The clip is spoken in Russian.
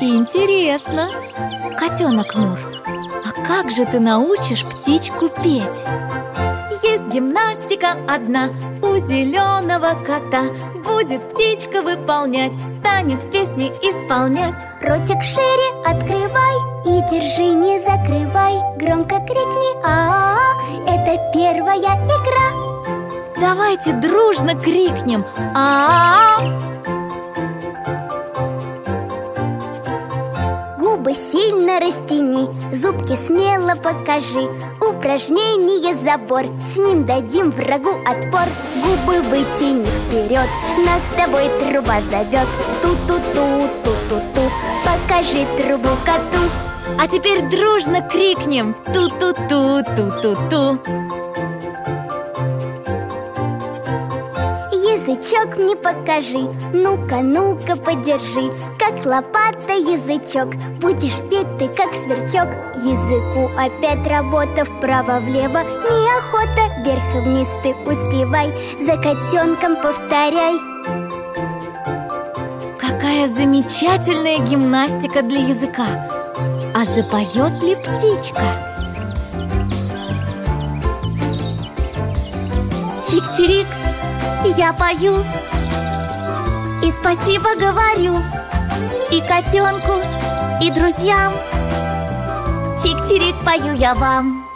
Интересно. Котенок Мур, а как же ты научишь птичку петь? Есть гимнастика одна у зеленого кота Будет птичка выполнять, станет песни исполнять. Ротик шире открывай и держи, не закрывай Громко крикни а, -а, -а это первая игра Давайте дружно крикнем а, -а, -а Губы сильно растяни, зубки смело покажи Упражнение забор, с ним дадим врагу отпор. Губы вытяни вперед, нас с тобой труба зовет. Ту-ту-ту, ту-ту-ту, покажи трубу коту. А теперь дружно крикнем. Ту-ту-ту, ту-ту-ту язычок мне покажи. Ну-ка, ну-ка, подержи Как лопата язычок. Будешь петь ты, как сверчок. Языку опять работа Вправо-влево неохота Вверх-вниз ты успевай. За котенком повторяй. Какая замечательная гимнастика для языка. А запоет ли птичка? Чик-чирик, я пою. И спасибо говорю И котенку, и друзьям. Чик-чирик пою я вам